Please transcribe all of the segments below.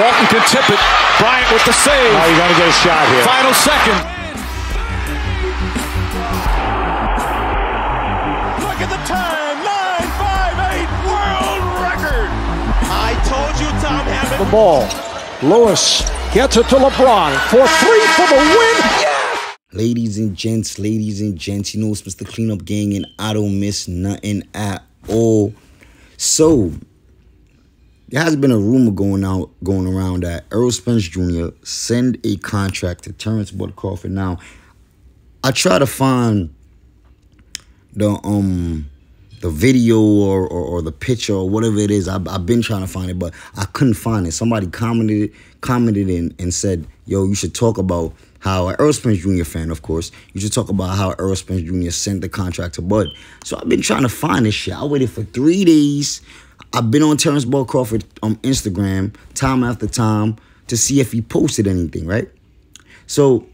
Walton can tip it. Bryant with the save. Oh, you got to get a shot here. Final second. Look at the time. 958 world record. I told you, Tom Hammond. The ball. Lewis gets it to LeBron for three for the win. Yeah! Ladies and gents, ladies and gents, you know it's Mr. Cleanup Gang, and I don't miss nothing at all. So, there has been a rumor going out, going around that Errol Spence Jr. send a contract to Terrence Bud Crawford. Now, I try to find the um the video or, or, or the picture or whatever it is. I've, I've been trying to find it, but I couldn't find it. Somebody commented commented in and said, "Yo, you should talk about how Errol Spence Jr. fan, of course. You should talk about how Errol Spence Jr. sent the contract to Bud." So I've been trying to find this shit. I waited for three days. I've been on Terrence Bud Crawford on Instagram time after time to see if he posted anything, right? So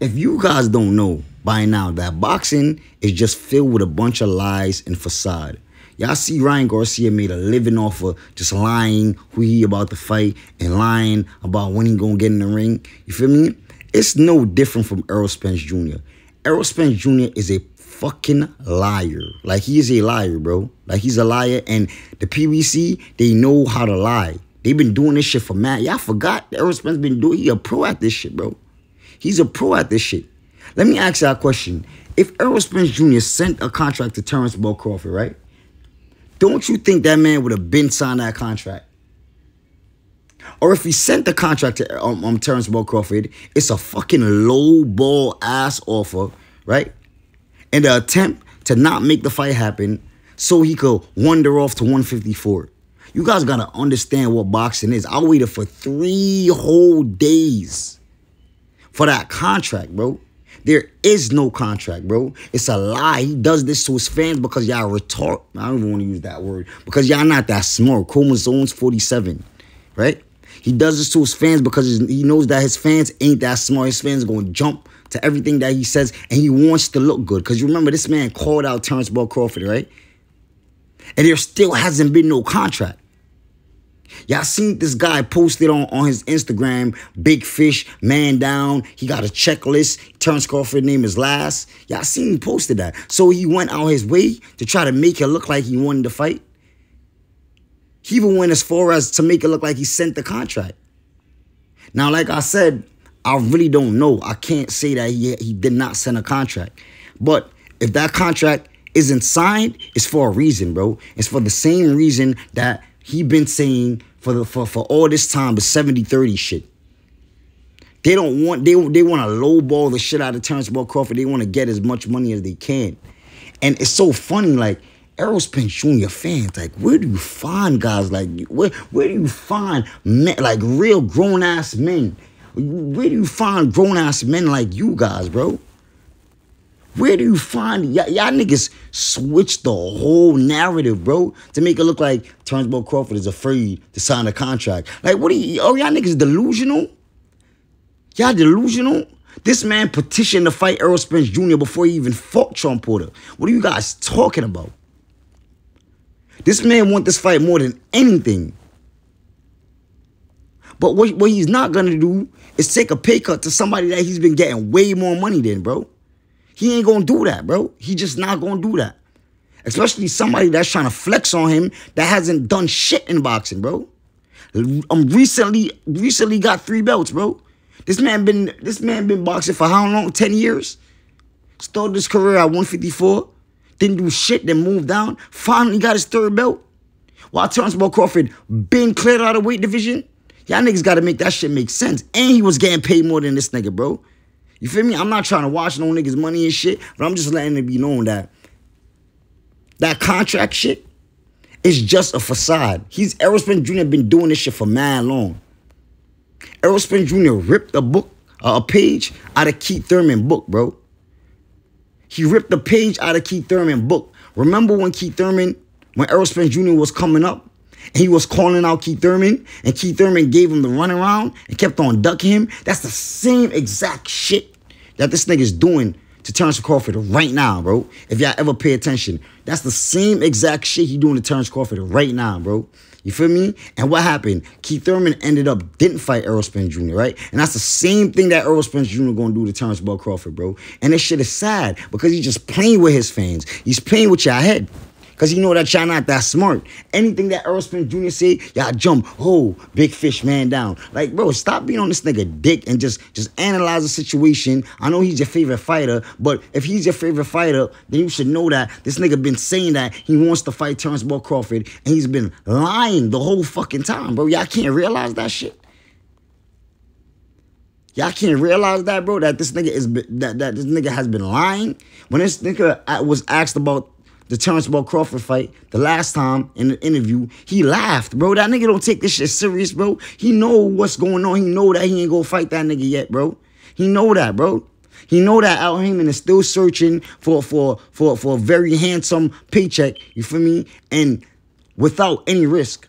if you guys don't know by now that boxing is just filled with a bunch of lies and facade. Y'all see Ryan Garcia made a living off of just lying who he about to fight and lying about when he gonna get in the ring. You feel me? It's no different from Errol Spence Jr. Errol Spence Jr. is a fucking liar. Like he is a liar, bro. Like he's a liar, and the PBC they know how to lie. They've been doing this shit for mad. Y'all forgot Errol Spence been doing. He a pro at this shit, bro. He's a pro at this shit. Let me ask you a question. If Errol Spence Jr. sent a contract to Terrence Bud Crawford, right? Don't you think that man would have been signed that contract? Or if he sent the contract to um, um, Terrence Bud Crawford, it's a fucking low ball ass offer, right? In the attempt to not make the fight happen so he could wander off to 154. You guys gotta understand what boxing is. I waited for three whole days for that contract, bro. There is no contract, bro. It's a lie. He does this to his fans because y'all retard. I don't even want to use that word because y'all not that smart. Chromosomes 47, right? He does this to his fans because he knows that his fans ain't that smart. His fans going to jump to everything that he says and he wants to look good. Because you remember, this man called out Terrence Bud Crawford, right? And there still hasn't been no contract. Y'all seen this guy posted on, on his Instagram, Big Fish, man down. He got a checklist. Terrence Crawford name is last. Y'all seen him posted that. So he went out his way to try to make it look like he wanted to fight. He even went as far as to make it look like he sent the contract. Now, like I said, I really don't know. I can't say that he, he did not send a contract. But if that contract isn't signed, it's for a reason, bro. It's for the same reason that he been saying for the for, for all this time the 70-30 shit. They don't want they they want to lowball the shit out of Terrence Bud Crawford. They want to get as much money as they can. And it's so funny, like Errol Spence Jr. fans, like where do you find guys like where where do you find men like real grown ass men? Where do you find grown ass men like you guys, bro? Where do you find y'all, y'all niggas switch the whole narrative, bro, to make it look like Bud Crawford is afraid to sign a contract? Like, what are you? Oh, y'all niggas delusional? Y'all delusional? This man petitioned to fight Errol Spence Jr. before he even fought Trump Porter. What are you guys talking about? This man want this fight more than anything. But what, what he's not gonna do is take a pay cut to somebody that he's been getting way more money than, bro. He ain't gonna do that, bro. He just not gonna do that. Especially somebody that's trying to flex on him that hasn't done shit in boxing, bro. Um, recently, recently got three belts, bro. This man been this man been boxing for how long? Ten years. Started his career at 154. Didn't do shit. Then moved down. Finally got his third belt. While Bud Crawford been cleared out of weight division. Y'all niggas got to make that shit make sense. And he was getting paid more than this nigga, bro. You feel me? I'm not trying to watch no niggas money and shit, but I'm just letting it be known that that contract shit is just a facade. He's Errol Spence Jr. been doing this shit for mad long. Errol Spence Jr. ripped a book, uh, a page out of Keith Thurman book, bro. He ripped a page out of Keith Thurman book. Remember when Keith Thurman, when Errol Spence Jr. was coming up, and he was calling out Keith Thurman, and Keith Thurman gave him the runaround and kept on ducking him. That's the same exact shit that this nigga's doing to Terrence Crawford right now, bro. If y'all ever pay attention, that's the same exact shit he doing to Terrence Crawford right now, bro. You feel me? And what happened? Keith Thurman ended up didn't fight Errol Spence Jr., right? And that's the same thing that Errol Spence Jr. gonna do to Terrence Bud Crawford, bro. And this shit is sad because he's just playing with his fans. He's playing with your head. Cause you know that y'all not that smart. Anything that Errol Spence Jr. say, y'all jump. Oh, big fish man down. Like, bro, stop being on this nigga dick and just just analyze the situation. I know he's your favorite fighter, but if he's your favorite fighter, then you should know that this nigga been saying that he wants to fight Terrence Bud Crawford, and he's been lying the whole fucking time, bro. Y'all can't realize that shit. Y'all can't realize that, bro. That this nigga is that, that this nigga has been lying. When this nigga was asked about the Terrence Bud Crawford fight the last time in the interview, he laughed, bro. That nigga don't take this shit serious, bro. He know what's going on. He know that he ain't gonna fight that nigga yet, bro. He know that, bro. He know that Al Haymon is still searching for for for for a very handsome paycheck. You feel me? And without any risk.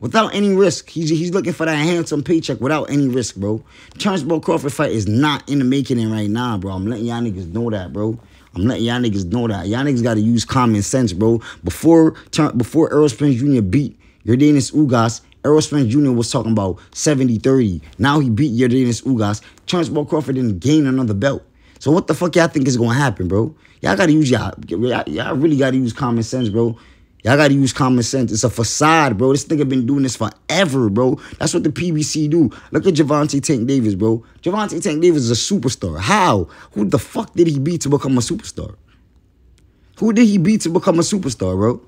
Without any risk. He's, he's looking for that handsome paycheck without any risk, bro. Terrence Bud Crawford fight is not in the making right now, bro. I'm letting y'all niggas know that, bro. I'm letting y'all niggas know that. Y'all niggas gotta use common sense, bro. Before before Errol Spence Jr. beat Yordenis Ugas, Errol Spence Jr. was talking about 70-30. Now he beat Yordenis Ugas. Terrence Bud Crawford didn't gain another belt. So what the fuck y'all think is gonna happen, bro? Y'all gotta use y'all, y'all really gotta use common sense, bro. Y'all gotta use common sense. It's a facade, bro. This nigga been doing this forever, bro. That's what the PBC do. Look at Gervonta Tank Davis, bro. Gervonta Tank Davis is a superstar. How? Who the fuck did he beat to become a superstar? Who did he beat to become a superstar, bro?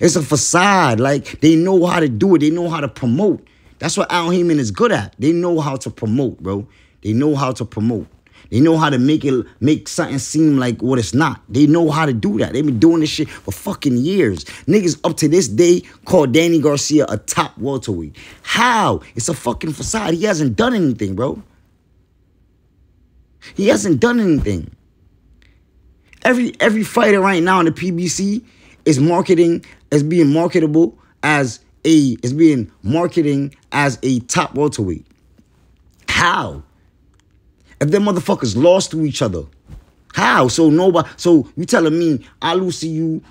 It's a facade. Like, they know how to do it. They know how to promote. That's what Al Haymon is good at. They know how to promote, bro. They know how to promote. They know how to make it make something seem like what it's not. They know how to do that. They've been doing this shit for fucking years. Niggas up to this day call Danny Garcia a top welterweight. How? It's a fucking facade. He hasn't done anything, bro. He hasn't done anything. Every every fighter right now in the PBC is marketing as being marketable as a is being marketing as a top welterweight. How? If them motherfuckers lost to each other? How? So nobody. So you telling me I lose to you,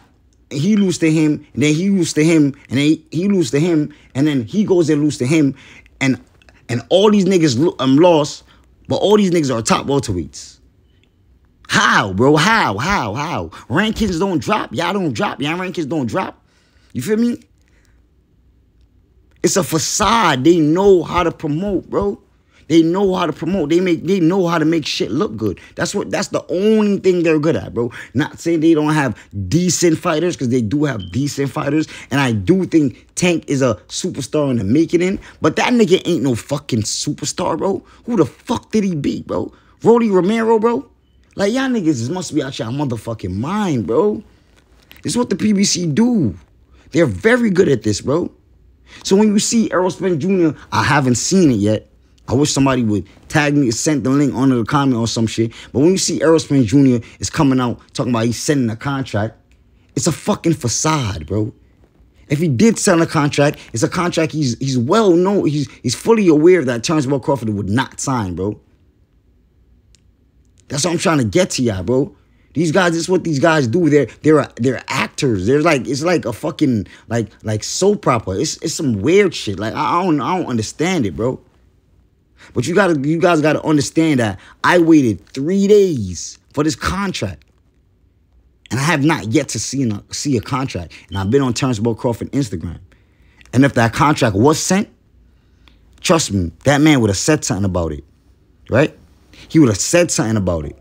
he lose to him, and then he lose to him, and then he, he lose to him, and then he goes and lose to him, and and all these niggas um lost, but all these niggas are top welterweights. How, bro? How? How? How? Rankings don't drop. Y'all don't drop. Y'all rankings don't drop. You feel me? It's a facade. They know how to promote, bro. They know how to promote. They make they know how to make shit look good. That's what that's the only thing they're good at, bro. Not saying they don't have decent fighters, because they do have decent fighters. And I do think Tank is a superstar in the making in, but that nigga ain't no fucking superstar, bro. Who the fuck did he beat, bro? Rolly Romero, bro? Like y'all niggas must be out your motherfucking mind, bro. This is what the PBC do. They're very good at this, bro. So when you see Errol Spence Jr., I haven't seen it yet. I wish somebody would tag me, and send the link under the comment or some shit. But when you see Spence Jr. is coming out talking about he's sending a contract, it's a fucking facade, bro. If he did send a contract, it's a contract he's he's well known, he's he's fully aware that Terrence Bud Crawford would not sign, bro. That's what I'm trying to get to y'all, bro. These guys, this is what these guys do. They're they're they're actors. They're like it's like a fucking like like soap opera. It's it's some weird shit. Like I don't I don't understand it, bro. But you gotta, you guys gotta understand that I waited three days for this contract. And I have not yet to see a, see a contract. And I've been on Terrence Crawford Instagram. And if that contract was sent, trust me, that man would have said something about it. Right? He would have said something about it.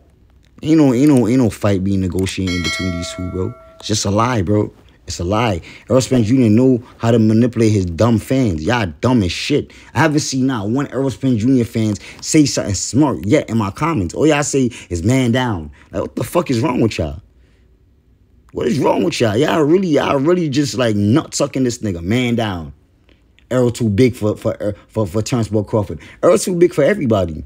Ain't no, ain't no, ain't no fight being negotiated between these two, bro. It's just a lie, bro. It's a lie. Errol Spence Jr. know how to manipulate his dumb fans. Y'all dumb as shit. I haven't seen not one Errol Spence Jr. fans say something smart yet in my comments. All y'all say is man down. Like, what the fuck is wrong with y'all? What is wrong with y'all? Y'all really, y'all really just like nut sucking this nigga. Man down. Errol too big for for for for Bud Crawford. Errol too big for everybody.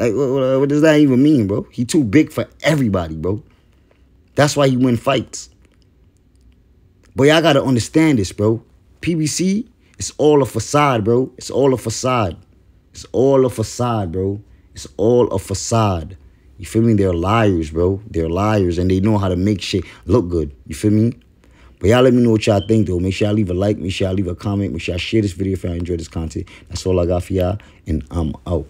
Like, what, what does that even mean, bro? He too big for everybody, bro. That's why he win fights. But y'all gotta understand this, bro. PBC, it's all a facade, bro. It's all a facade. It's all a facade, bro. It's all a facade. You feel me? They're liars, bro. They're liars and they know how to make shit look good. You feel me? But y'all let me know what y'all think though. Make sure y'all leave a like, make sure y'all leave a comment, make sure y'all share this video if y'all enjoyed this content. That's all I got for y'all, and I'm out.